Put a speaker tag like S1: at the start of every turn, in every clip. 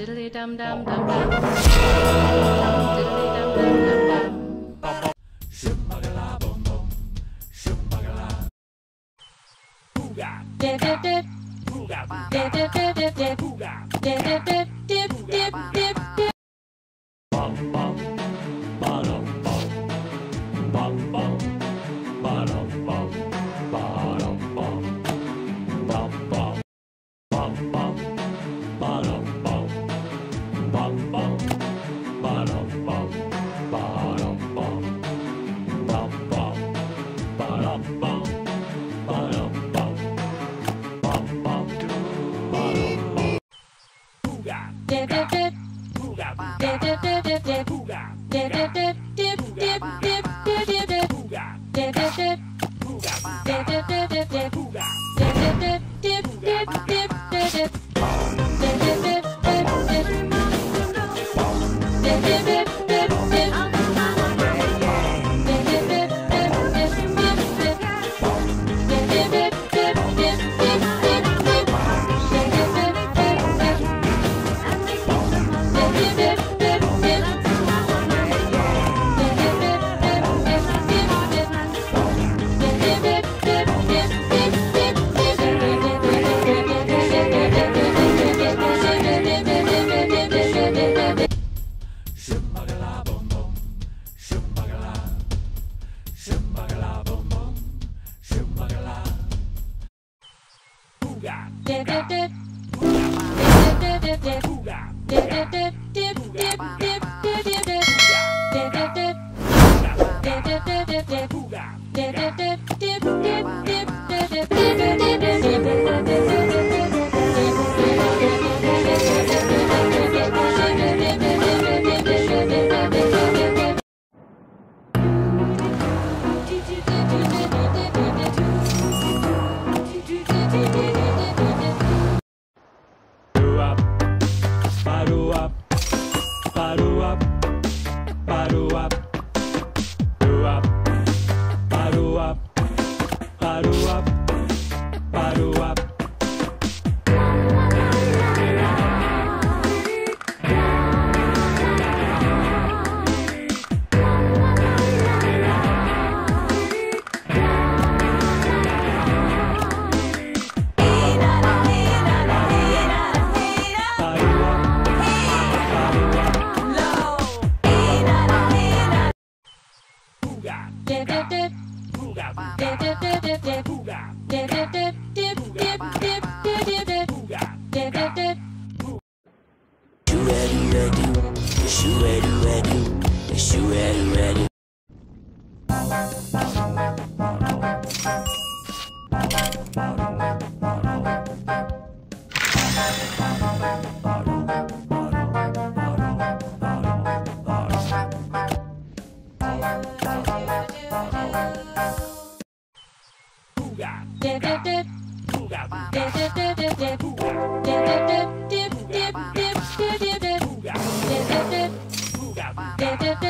S1: Diddly dum dum dum dum. Diddly dum dum dum dum. Shimagala bum Shimagala. Booga. Booga. Booga. Booga. Booga. Dip dip dip. dip, dip, dip, dip, Dip, dip, dip.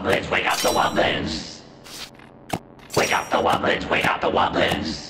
S2: wublins, wake up the wublins! Wake up the wublins, wake up the wublins!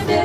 S1: today.